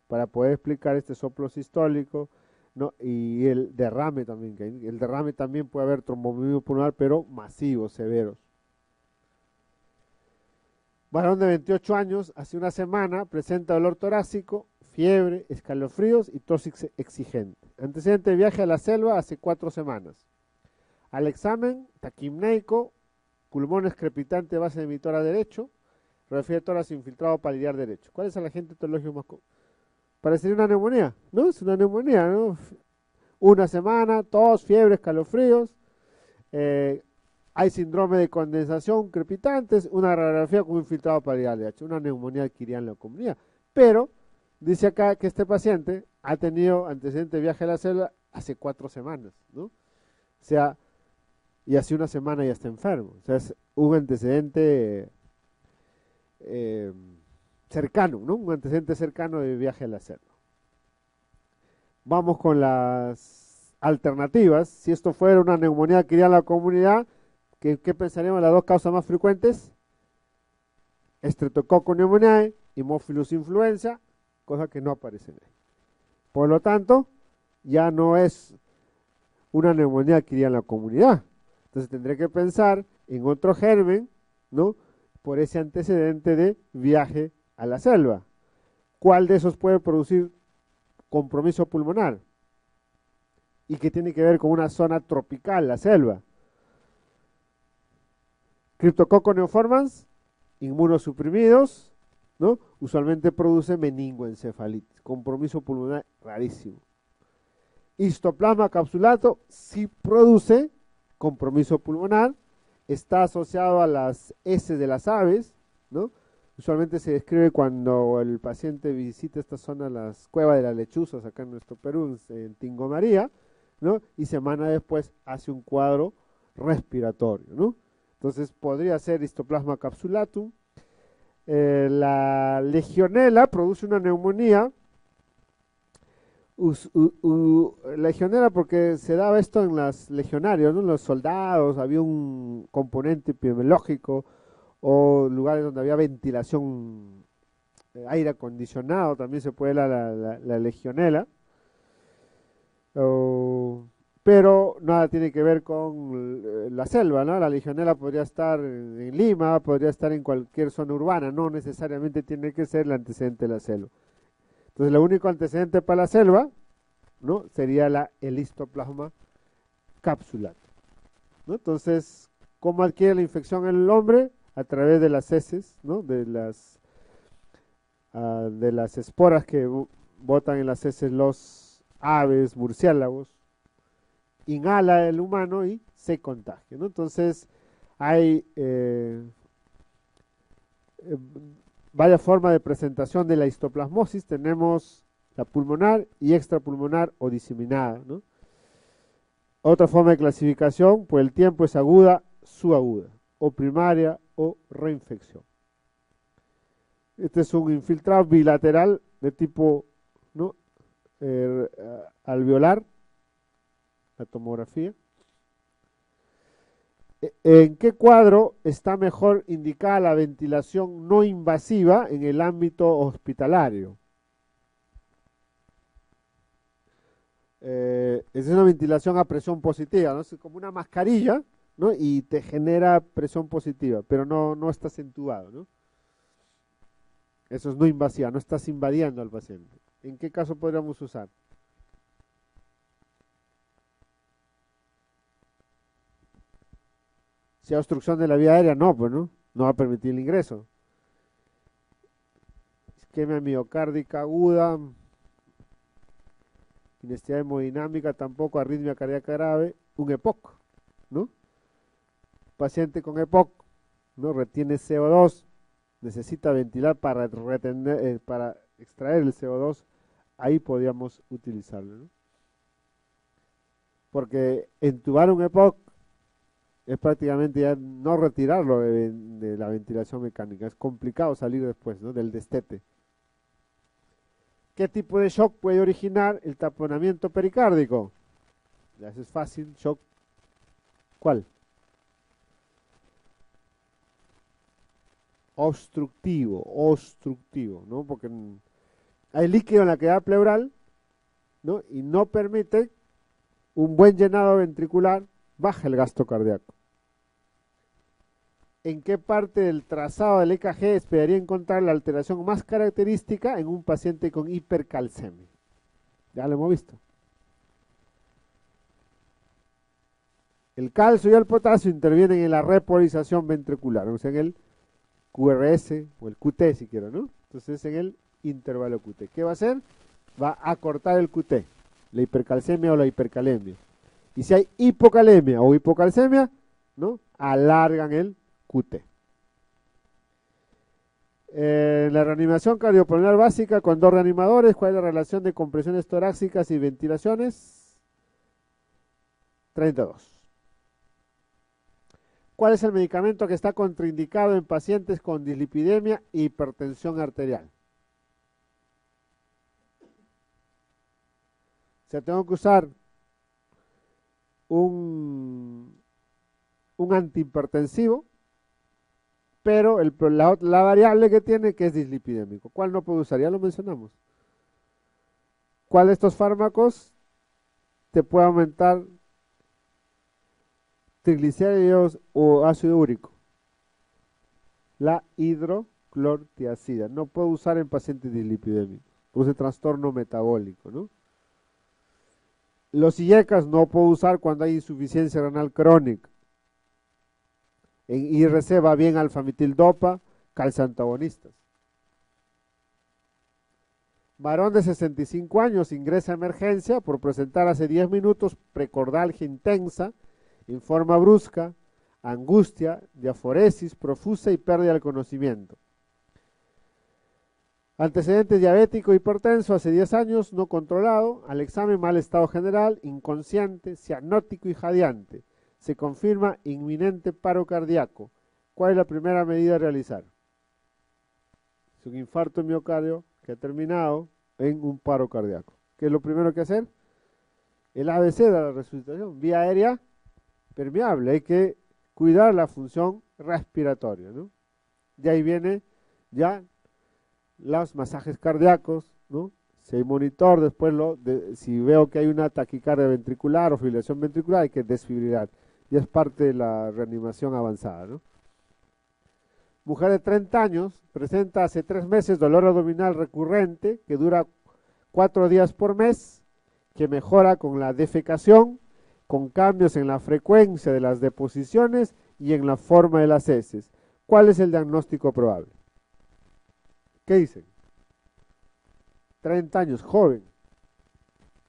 para poder explicar este soplo sistólico, ¿no? y el derrame también, el derrame también puede haber tromboembolismo pulmonar, pero masivos, severos. Varón de 28 años, hace una semana, presenta dolor torácico, fiebre, escalofríos y tos exigente. Antecedente de viaje a la selva hace cuatro semanas. Al examen, taquimneico, pulmones crepitante base emitora derecho, refiere tórax infiltrado paliar derecho. ¿Cuál es el agente etiológico más común? Parecería una neumonía, ¿no? Es una neumonía, ¿no? Una semana, tos, fiebre, escalofríos, eh, hay síndrome de condensación, crepitantes, una radiografía con infiltrado parial una neumonía adquirida en la comunidad. Pero dice acá que este paciente ha tenido antecedente de viaje a la célula hace cuatro semanas, ¿no? O sea, y hace una semana ya está enfermo. O sea, es un antecedente eh, cercano, ¿no? Un antecedente cercano de viaje al hacerlo. Vamos con las alternativas. Si esto fuera una neumonía que iría a la comunidad, ¿qué, pensaríamos las dos causas más frecuentes? Streptococcus pneumoniae y influenza, cosa que no aparecen ahí. Por lo tanto, ya no es una neumonía que iría a la comunidad. Entonces tendré que pensar en otro germen, ¿no? Por ese antecedente de viaje a la selva. ¿Cuál de esos puede producir compromiso pulmonar? Y que tiene que ver con una zona tropical, la selva. Cryptococcus neoformans, inmunosuprimidos, ¿no? Usualmente produce meningoencefalitis, compromiso pulmonar rarísimo. Histoplasma capsulato sí produce compromiso pulmonar, está asociado a las S de las aves, ¿no? Usualmente se describe cuando el paciente visita esta zona, las cuevas de las lechuzas, acá en nuestro Perú, en Tingo María, ¿no? Y semana después hace un cuadro respiratorio, ¿no? Entonces podría ser histoplasma capsulatum. Eh, la legionela produce una neumonía legionera porque se daba esto en las legionarios, ¿no? los soldados, había un componente epidemiológico o lugares donde había ventilación, eh, aire acondicionado, también se puede la, la, la, legionela. pero nada tiene que ver con eh, la selva, ¿no? La legionela podría estar en Lima, podría estar en cualquier zona urbana, no necesariamente tiene que ser el antecedente de la selva. Entonces, el único antecedente para la selva, ¿no? Sería la, el histoplasma capsular. ¿no? Entonces, ¿cómo adquiere la infección en el hombre? A través de las heces, ¿no? De las, uh, de las esporas que botan en las heces los aves, murciélagos. Inhala el humano y se contagia, ¿no? Entonces, hay eh, eh Vaya forma de presentación de la histoplasmosis. Tenemos la pulmonar y extrapulmonar o diseminada. Otra forma de clasificación, pues el tiempo es aguda, subaguda, o primaria o reinfección. Este es un infiltrado bilateral de tipo ¿no? Eh, alveolar, la tomografía. ¿En qué cuadro está mejor indicada la ventilación no invasiva en el ámbito hospitalario? Eh, es una ventilación a presión positiva, ¿no? Es como una mascarilla, ¿no? Y te genera presión positiva, pero no, no estás entubado, ¿no? Eso es no invasiva, no estás invadiendo al paciente. ¿En qué caso podríamos usar? Si hay obstrucción de la vía aérea, no, pues no, no va a permitir el ingreso. Isquemia miocárdica aguda, inestabilidad hemodinámica tampoco, arritmia cardíaca grave, un EPOC. Paciente con EPOC, ¿no? Retiene CO2, necesita ventilar para retener, eh, para extraer el CO2, ahí podríamos utilizarlo. Porque entubar un EPOC es prácticamente ya no retirarlo de, la ventilación mecánica. Es complicado salir después ¿no? del destete. ¿Qué tipo de shock puede originar el taponamiento pericárdico? Ya es fácil, shock. ¿Cuál? Obstructivo, obstructivo, ¿no? Porque hay líquido en la cavidad pleural, ¿no? Y no permite un buen llenado ventricular baja el gasto cardíaco. ¿En qué parte del trazado del EKG esperaría encontrar la alteración más característica en un paciente con hipercalcemia? Ya lo hemos visto. El calcio y el potasio intervienen en la repolarización ventricular, o sea, en el QRS o el QT si quiero, ¿no? Entonces en el intervalo QT. ¿Qué va a hacer? Va a cortar el QT, la hipercalcemia o la hipercalemia. Y si hay hipocalemia o hipocalcemia, ¿no? Alargan el QT. En la reanimación cardiopulmonar básica con dos reanimadores, ¿cuál es la relación de compresiones torácicas y ventilaciones? 32. ¿Cuál es el medicamento que está contraindicado en pacientes con dislipidemia e hipertensión arterial? O sea, tengo que usar un, un antihipertensivo, pero la, la, variable que tiene que es dislipidémico. ¿Cuál no puede usar? Ya lo mencionamos. ¿Cuál de estos fármacos te puede aumentar triglicéridos o ácido úrico? La hidroclortiazida. No puedo usar en pacientes dislipidémicos. Produce trastorno metabólico. Los IECAS no puedo usar cuando hay insuficiencia renal crónica. En IRC va bien alfamitil-dopa, calciantagonistas. Varón de 65 años ingresa a emergencia por presentar hace 10 minutos precordalgia intensa, en forma brusca, angustia, diaforesis profusa y pérdida del conocimiento. Antecedentes diabético, hipertenso, hace 10 años, no controlado, al examen mal estado general, inconsciente, cianótico y jadeante. Se confirma inminente paro cardíaco. ¿Cuál es la primera medida a realizar? Es un infarto miocardio que ha terminado en un paro cardíaco. ¿qué es lo primero que hacer? El ABC de la resucitación, vía aérea permeable, hay que cuidar la función respiratoria, ¿no? De ahí viene ya los masajes cardíacos, ¿no? Si monitor, después lo, si veo que hay una taquicardia ventricular o fibrilación ventricular, hay que desfibrilar. Y es parte de la reanimación avanzada, ¿no? Mujer de 30 años presenta hace tres meses dolor abdominal recurrente que dura cuatro días por mes, que mejora con la defecación, con cambios en la frecuencia de las deposiciones y en la forma de las heces. ¿Cuál es el diagnóstico probable? ¿Qué dicen? 30 años, joven,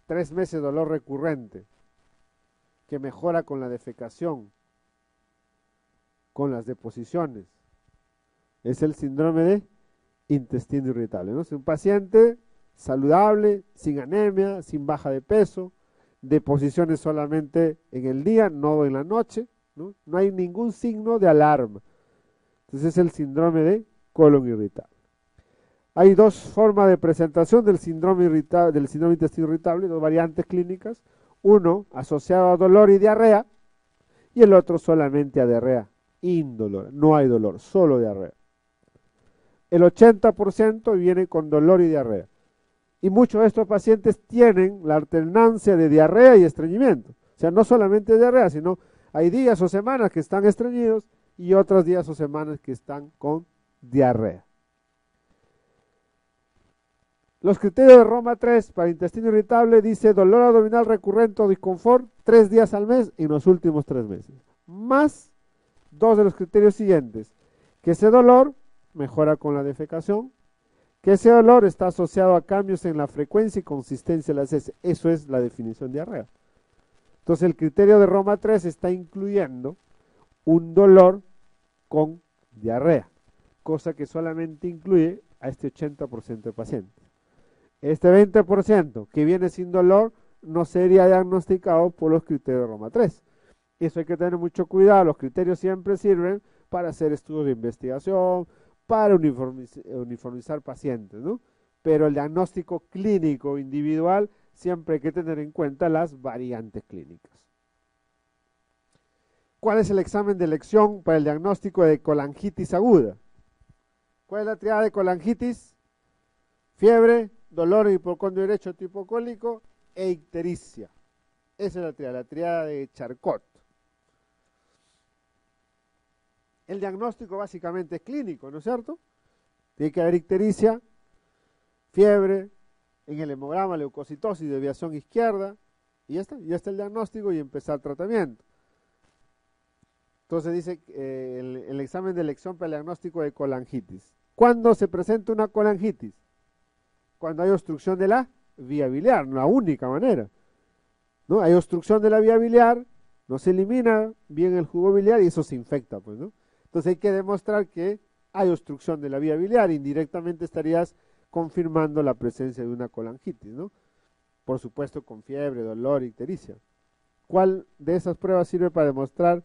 tres meses de dolor recurrente, que mejora con la defecación, con las deposiciones. Es el síndrome de intestino irritable. Es un paciente saludable, sin anemia, sin baja de peso, deposiciones solamente en el día, no en la noche. No, no hay ningún signo de alarma. Entonces es el síndrome de colon irritable. Hay dos formas de presentación del síndrome, irritable, del síndrome intestino irritable, dos variantes clínicas. Uno asociado a dolor y diarrea y el otro solamente a diarrea indolor. No hay dolor, solo diarrea. El 80% viene con dolor y diarrea. Y muchos de estos pacientes tienen la alternancia de diarrea y estreñimiento. O sea, no solamente diarrea, sino hay días o semanas que están estreñidos y otros días o semanas que están con diarrea. Los criterios de Roma 3 para intestino irritable dice dolor abdominal recurrente o disconfort tres días al mes en los últimos tres meses. Más dos de los criterios siguientes. Que ese dolor mejora con la defecación, que ese dolor está asociado a cambios en la frecuencia y consistencia de las heces. Eso es la definición de diarrea. Entonces el criterio de Roma 3 está incluyendo un dolor con diarrea, cosa que solamente incluye a este 80% de pacientes. Este 20% que viene sin dolor no sería diagnosticado por los criterios de Roma 3. Eso hay que tener mucho cuidado. Los criterios siempre sirven para hacer estudios de investigación, para uniformizar, pacientes, ¿no? Pero el diagnóstico clínico individual siempre hay que tener en cuenta las variantes clínicas. ¿Cuál es el examen de elección para el diagnóstico de colangitis aguda? ¿Cuál es la triada de colangitis? Fiebre, dolor en hipocondrio derecho tipo cólico e ictericia. Esa es la triada, la triada de Charcot. El diagnóstico básicamente es clínico, ¿no es cierto? Tiene que haber ictericia, fiebre, en el hemograma leucocitosis, deviación izquierda, y ya está, está el diagnóstico y empezar el tratamiento. Entonces dice eh, el, el, examen de elección para el diagnóstico de colangitis. ¿Cuándo se presenta una colangitis? Cuando hay obstrucción de la vía biliar, la única manera. ¿no? Hay obstrucción de la vía biliar, no se elimina bien el jugo biliar y eso se infecta, pues, ¿no? Entonces hay que demostrar que hay obstrucción de la vía biliar. Indirectamente estarías confirmando la presencia de una colangitis, ¿no? Por supuesto con fiebre, dolor, ictericia. ¿Cuál de esas pruebas sirve para demostrar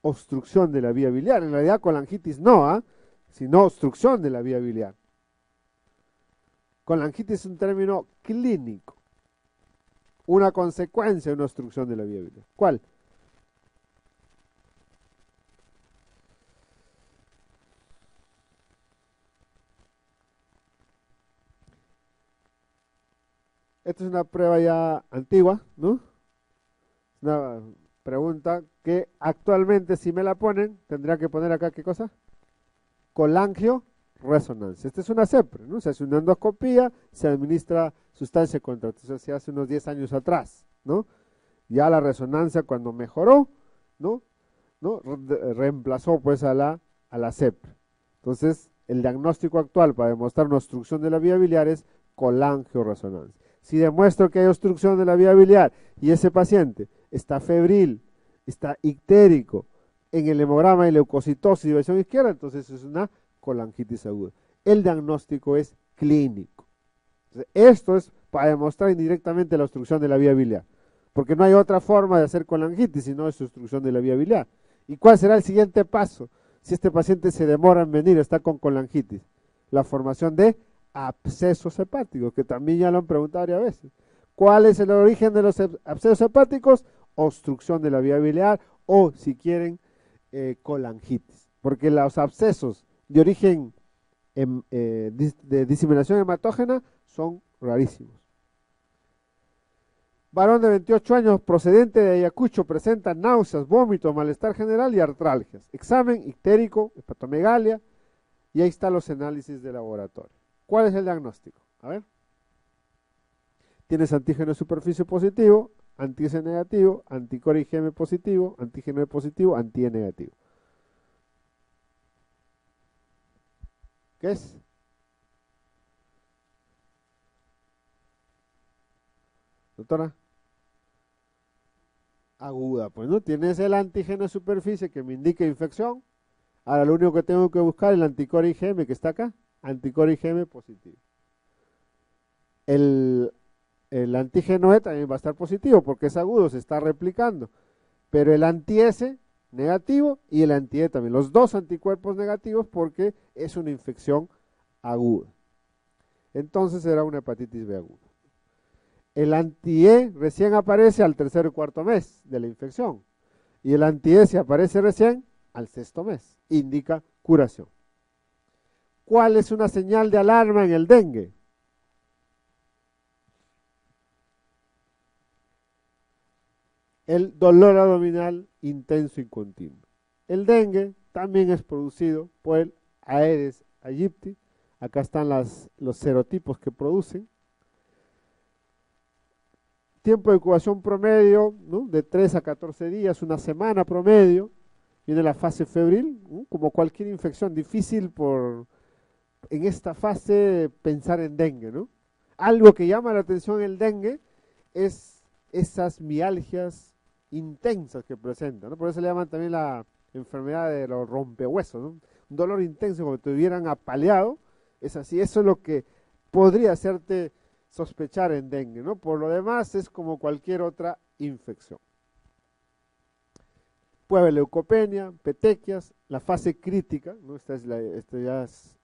obstrucción de la vía biliar? En realidad colangitis no, ¿ah? sino obstrucción de la vía biliar. Colangitis es un término clínico, una consecuencia de una obstrucción de la vía biliar. ¿Cuál? Esta es una prueba ya antigua, ¿no? Una pregunta que actualmente si me la ponen, tendría que poner acá qué cosa? Colangio resonancia. Esta es una CEPRE, ¿no? Se hace una endoscopía, se administra sustancia contra, entonces se hace unos 10 años atrás, ¿no? Ya la resonancia cuando mejoró, ¿no? ¿no? reemplazó pues a la, a la. Entonces, el diagnóstico actual para demostrar una obstrucción de la vía biliar es colangio-resonancia. Si demuestro que hay obstrucción de la vía biliar y ese paciente está febril, está ictérico, en el hemograma de leucocitosis y división izquierda, entonces es una colangitis aguda. El diagnóstico es clínico. esto es para demostrar indirectamente la obstrucción de la vía biliar, porque no hay otra forma de hacer colangitis si no es obstrucción de la vía biliar. ¿Y cuál será el siguiente paso si este paciente se demora en venir, está con colangitis? La formación de abscesos hepáticos, que también ya lo han preguntado varias veces. ¿Cuál es el origen de los abscesos hepáticos? Obstrucción de la vía biliar o, si quieren, eh, colangitis. Porque los abscesos de origen em, eh, de diseminación hematógena son rarísimos. Varón de 28 años procedente de Ayacucho presenta náuseas, vómitos, malestar general y artralgias. Examen ictérico, hepatomegalia y ahí están los análisis de laboratorio. ¿Cuál es el diagnóstico? A ver. Tienes antígeno de superficie positivo, anti negativo, anticore IgM positivo, antígeno E positivo, anti negativo. ¿Qué es? Doctora aguda. Pues no tienes el antígeno de superficie que me indica infección. Ahora lo único que tengo que buscar es el anticore IgM que está acá. Anticore IgM positivo. El, el antígeno E también va a estar positivo porque es agudo, se está replicando. Pero el anti-S negativo y el anti-E también. Los dos anticuerpos negativos porque es una infección aguda. Entonces será una hepatitis B aguda. El anti-E recién aparece al tercer o cuarto mes de la infección. Y el anti-E se aparece recién al sexto mes. Indica curación. ¿Cuál es una señal de alarma en el dengue? El dolor abdominal intenso y continuo. El dengue también es producido por el Aedes aegypti. Acá están los serotipos que producen tiempo de incubación promedio, de 3 a 14 días, una semana promedio. Viene la fase febril, como cualquier infección, difícil por en esta fase pensar en dengue. ¿no? Algo que llama la atención el dengue es esas mialgias intensas que presenta. ¿no? Por eso le llaman también la enfermedad de los rompehuesos. ¿no? Un dolor intenso como te hubieran apaleado. Es así, eso es lo que podría hacerte sospechar en dengue, ¿no? Por lo demás es como cualquier otra infección. Puede haber leucopenia, petequias, la fase crítica, ¿no? Esta es la, este ya es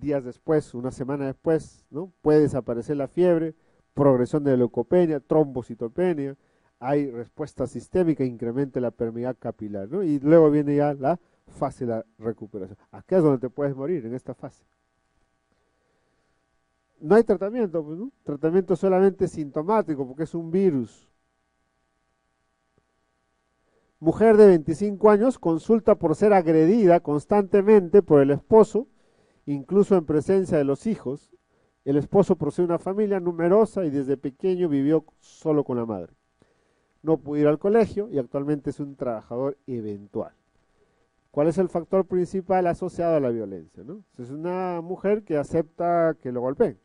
días después, una semana después, ¿no? Puede desaparecer la fiebre, progresión de leucopenia, trombocitopenia, hay respuesta sistémica, incrementa la permeabilidad capilar. Y luego viene ya la fase de recuperación. Aquí es donde te puedes morir, en esta fase no hay tratamiento, pues, ¿no? tratamiento solamente sintomático porque es un virus. Mujer de 25 años consulta por ser agredida constantemente por el esposo, incluso en presencia de los hijos. El esposo posee una familia numerosa y desde pequeño vivió solo con la madre. No pudo ir al colegio y actualmente es un trabajador eventual. ¿Cuál es el factor principal asociado a la violencia? Es una mujer que acepta que lo golpeen.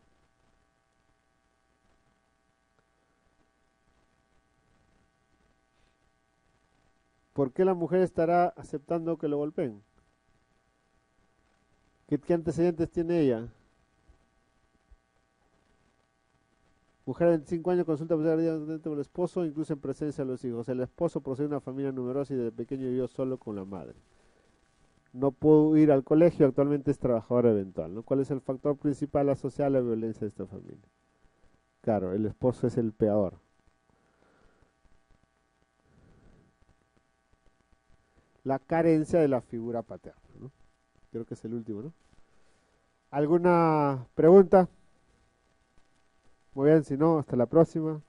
¿por qué la mujer estará aceptando que lo golpeen? ¿Qué, antecedentes tiene ella? Mujer de 25 años consulta por el esposo, incluso en presencia de los hijos. El esposo procede de una familia numerosa y desde pequeño vivió solo con la madre. No pudo ir al colegio, actualmente es trabajador eventual. ¿no? ¿Cuál es el factor principal asociado a la violencia de esta familia? Claro, el esposo es el peor. la carencia de la figura paterna. Creo que es el último, ¿no? ¿Alguna pregunta? Muy bien, si no, hasta la próxima.